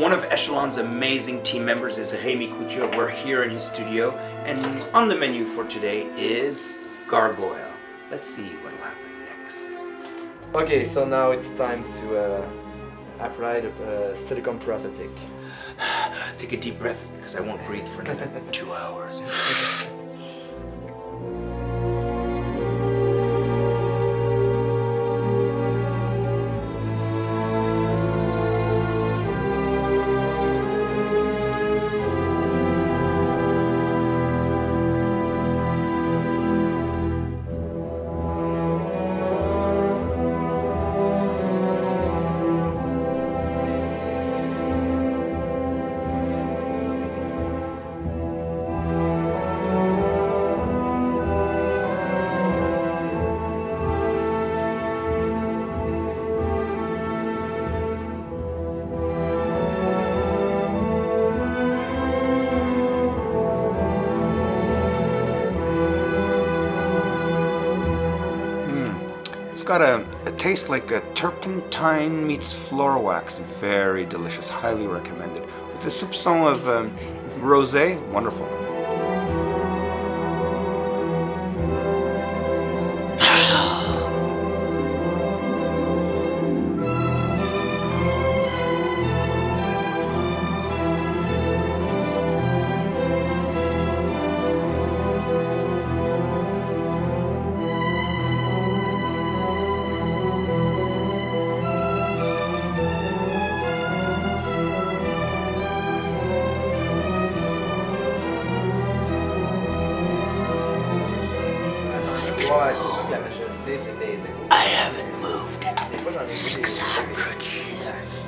One of Echelon's amazing team members is Remy Couture. We're here in his studio, and on the menu for today is gargoyle. Let's see what'll happen next. Okay, so now it's time to uh, apply the uh, silicone prosthetic. Take a deep breath, because I won't breathe for another two hours. It's got a, a taste like a turpentine meets floor wax. Very delicious. Highly recommended. With a soupçon of um, rosé. Wonderful. I haven't moved 600 years.